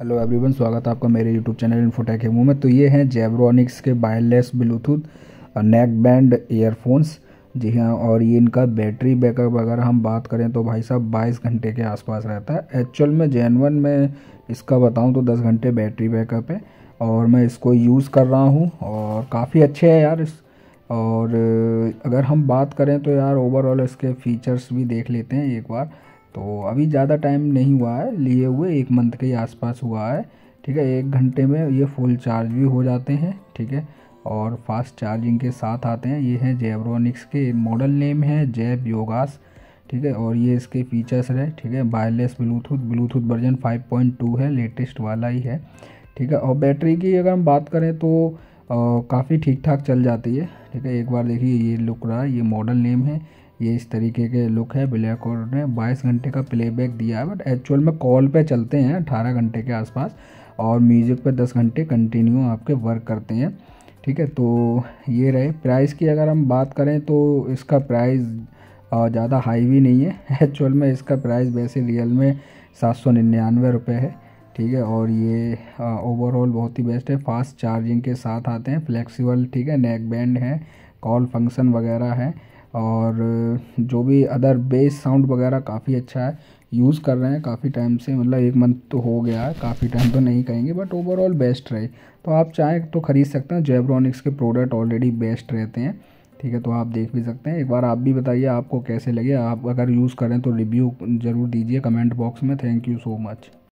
Hello everyone, स्वागत है आपका मेरे यूट्यूब चैनल इन्फोटेक हेमू में। तो ये हैं जेब्रॉनिक्स के wireless bluetooth neck band earphones जी हाँ और ये इनका बैटरी बैकअप अगर हम बात करें तो भाई साहब 22 घंटे के आसपास रहता है। एक्चुअल में जैनवन में इसका बताऊँ तो 10 घंटे बैटरी बैकअप है, और मैं इसको यूज़ कर रहा हूँ, और काफ़ी अच्छे है यार इस, और अगर हम बात करें तो यार ओवरऑल इसके फीचर्स भी देख लेते हैं एक बार। तो अभी ज़्यादा टाइम नहीं हुआ है, लिए हुए एक मंथ के आसपास हुआ है, ठीक है? एक घंटे में ये फुल चार्ज भी हो जाते हैं, ठीक है? और फास्ट चार्जिंग के साथ आते हैं। ये हैं जेब्रोनिक्स के मॉडल नेम है जैब योगास ठीक है? और ये इसके फीचर्स है, ठीक है? वायरलेस ब्लूटूथ ब्लूटूथ वर्जन 5.2 है लेटेस्ट वाला ही है, ठीक है? और बैटरी की अगर हम बात करें तो काफ़ी ठीक ठाक चल जाती है। ठीक है एक बार देखिए, ये लुक रहा है, ये मॉडल नेम है। ये इस तरीके के लुक है ब्लैक और ने बाईस घंटे का प्लेबैक दिया है बट एक्चुअल में कॉल पे चलते हैं, अठारह घंटे के आसपास, और म्यूज़िक पे दस घंटे कंटिन्यू आपके वर्क करते हैं। ठीक है तो ये रहे प्राइस की अगर हम बात करें तो इसका प्राइस ज़्यादा हाई भी नहीं है। एक्चुअल में इसका प्राइस वैसे रियल में सात सौ निन्यानवे रुपये है। ठीक है, और ये ओवरऑल बहुत ही बेस्ट है। फास्ट चार्जिंग के साथ आते हैं फ्लेक्सिबल ठीक है नेक बैंड है कॉल फ़ंक्शन वगैरह है, और जो भी अदर बेस साउंड वगैरह काफ़ी अच्छा है। यूज़ कर रहे हैं काफ़ी टाइम से मतलब एक मंथ तो हो गया है, काफ़ी टाइम तो नहीं कहेंगे बट ओवरऑल बेस्ट रहे। तो आप चाहें तो ख़रीद सकते हैं जेब्रॉनिक्स के प्रोडक्ट ऑलरेडी बेस्ट रहते हैं, ठीक है तो आप देख भी सकते हैं। एक बार आप भी बताइए आपको कैसे लगे, आप अगर यूज़ करें तो रिव्यू ज़रूर दीजिए कमेंट बॉक्स में। Thank you so much